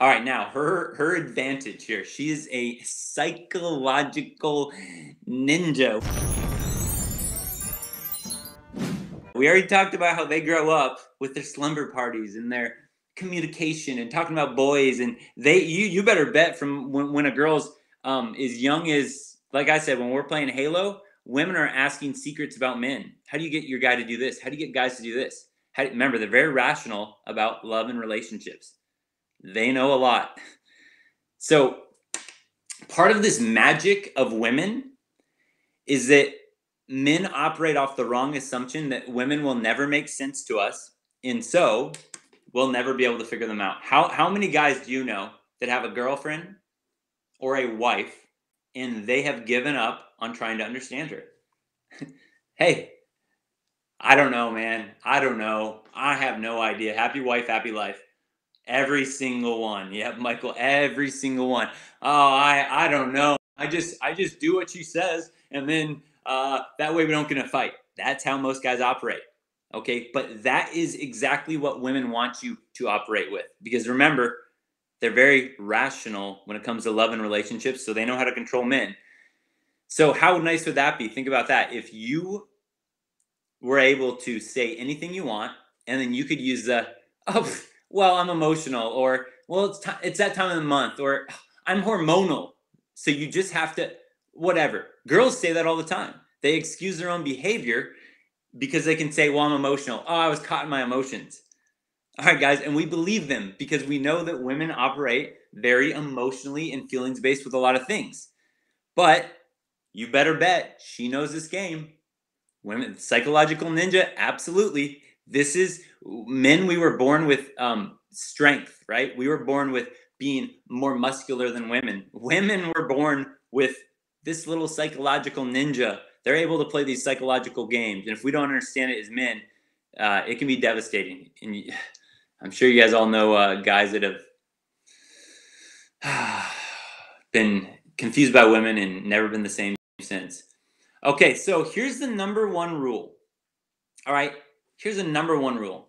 All right, now her her advantage here. She is a psychological ninja. We already talked about how they grow up with their slumber parties and their communication and talking about boys and they you you better bet from when, when a girl's um is young as like I said when we're playing Halo, women are asking secrets about men. How do you get your guy to do this? How do you get guys to do this? How, remember, they're very rational about love and relationships. They know a lot. So, part of this magic of women is that men operate off the wrong assumption that women will never make sense to us. And so, we'll never be able to figure them out. How, how many guys do you know that have a girlfriend or a wife and they have given up on trying to understand her? hey, I don't know, man. I don't know. I have no idea. Happy wife, happy life. Every single one. Yep, Michael, every single one. Oh, I I don't know. I just I just do what she says and then uh, that way we don't get in a fight. That's how most guys operate. Okay, but that is exactly what women want you to operate with. Because remember, they're very rational when it comes to love and relationships, so they know how to control men. So, how nice would that be? Think about that. If you were able to say anything you want, and then you could use the oh well I'm emotional or well it's t- it's that time of the month or I'm hormonal. So you just have to whatever. Girls say that all the time. They excuse their own behavior because they can say, "Well, I'm emotional. Oh, I was caught in my emotions." All right, guys, and we believe them because we know that women operate very emotionally and feelings based with a lot of things. But you better bet she knows this game. Women, psychological ninja, absolutely. This is men. We were born with um, strength, right? We were born with being more muscular than women. Women were born with this little psychological ninja. They're able to play these psychological games, and if we don't understand it as men, uh, it can be devastating. And I'm sure you guys all know uh, guys that have been confused by women and never been the same since. Okay, so here's the number one rule. All right, here's the number one rule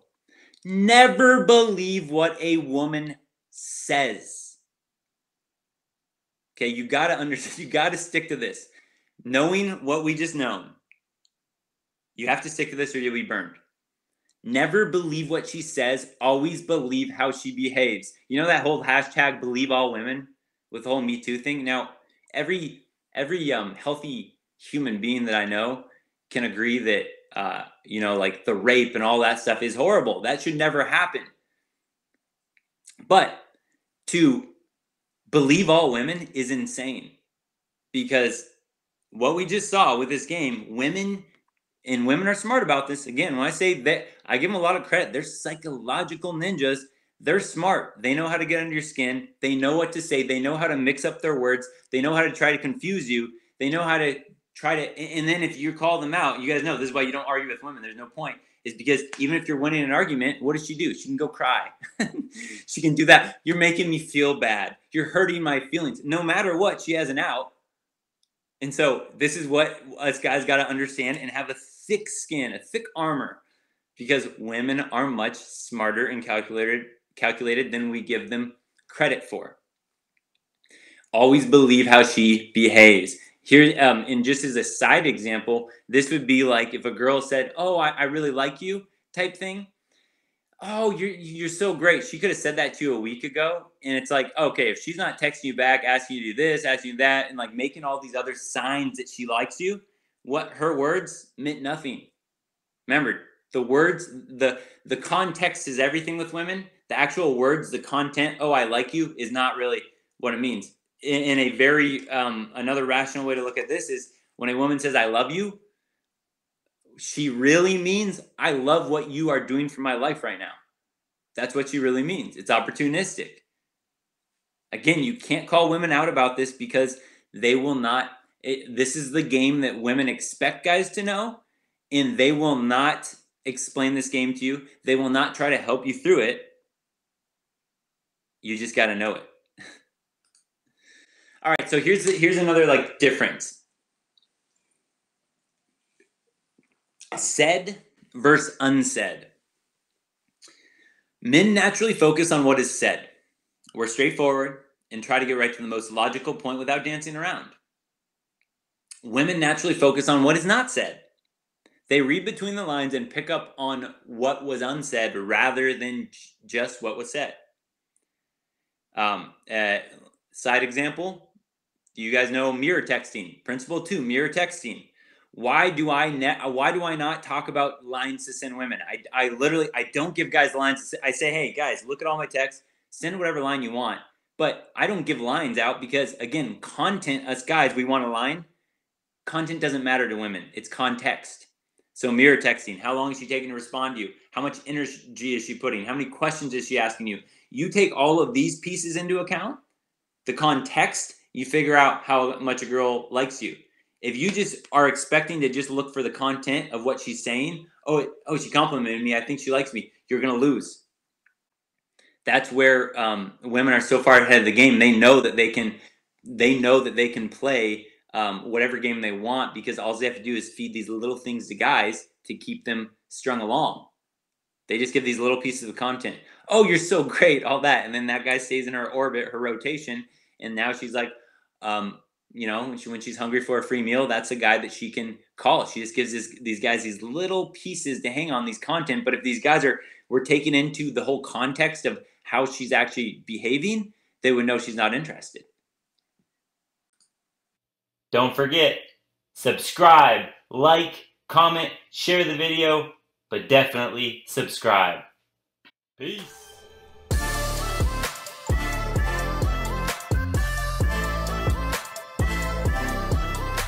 never believe what a woman says. Okay, you gotta understand, you gotta stick to this. Knowing what we just know, you have to stick to this or you'll be burned. Never believe what she says, always believe how she behaves. You know that whole hashtag believe all women with the whole Me Too thing? Now, every every um healthy human being that I know can agree that uh, you know, like the rape and all that stuff is horrible. That should never happen. But to believe all women is insane because what we just saw with this game, women and women are smart about this. Again, when I say that, I give them a lot of credit. They're psychological ninjas. They're smart. They know how to get under your skin. They know what to say. They know how to mix up their words. They know how to try to confuse you. They know how to try to and then if you call them out you guys know this is why you don't argue with women there's no point is because even if you're winning an argument what does she do? She can go cry. She can do that. You're making me feel bad. You're hurting my feelings. No matter what she has an out. And so this is what us guys got to understand and have a thick skin a thick armor because women are much smarter and calculated calculated than we give them credit for. Always believe how she behaves here, um, and just as a side example, this would be like if a girl said, "Oh, I, I really like you," type thing. Oh, you're you're so great. She could have said that to you a week ago, and it's like, okay, if she's not texting you back, asking you to do this, asking you that, and like making all these other signs that she likes you, what her words meant nothing. Remember, the words, the the context is everything with women. The actual words, the content, oh, I like you, is not really what it means in, in a very um, another rational way to look at this is when a woman says "I love you," she really means I love what you are doing for my life right now. That's what she really means. It's opportunistic. Again, you can't call women out about this because they will not. It, this is the game that women expect guys to know, and they will not explain this game to you. They will not try to help you through it. You just got to know it. All right, so here's here's another like difference. Said versus unsaid. Men naturally focus on what is said. We're straightforward and try to get right to the most logical point without dancing around. Women naturally focus on what is not said. They read between the lines and pick up on what was unsaid rather than just what was said. Um, uh, side example, do you guys know mirror texting? Principle two, mirror texting. Why do I ne- why do I not talk about lines to send women? I, I literally I don't give guys lines. I say, hey guys, look at all my texts. Send whatever line you want. But I don't give lines out because again, content. Us guys, we want a line. Content doesn't matter to women. It's context. So mirror texting. How long is she taking to respond to you? How much energy is she putting? How many questions is she asking you? You take all of these pieces into account. The context. You figure out how much a girl likes you if you just are expecting to just look for the content of what she's saying, oh, oh, she complimented me. I think she likes me. You're gonna lose. That's where um, women are so far ahead of the game. They know that they can, they know that they can play um, whatever game they want because all they have to do is feed these little things to guys to keep them strung along. They just give these little pieces of content. Oh, you're so great, all that, and then that guy stays in her orbit, her rotation, and now she's like, um, you know, when, she, when she's hungry for a free meal, that's a guy that she can call. She just gives this, these guys these little pieces to hang on these content. But if these guys are were taken into the whole context of how she's actually behaving, they would know she's not interested. Don't forget, subscribe, like, comment, share the video, but definitely subscribe. Peace.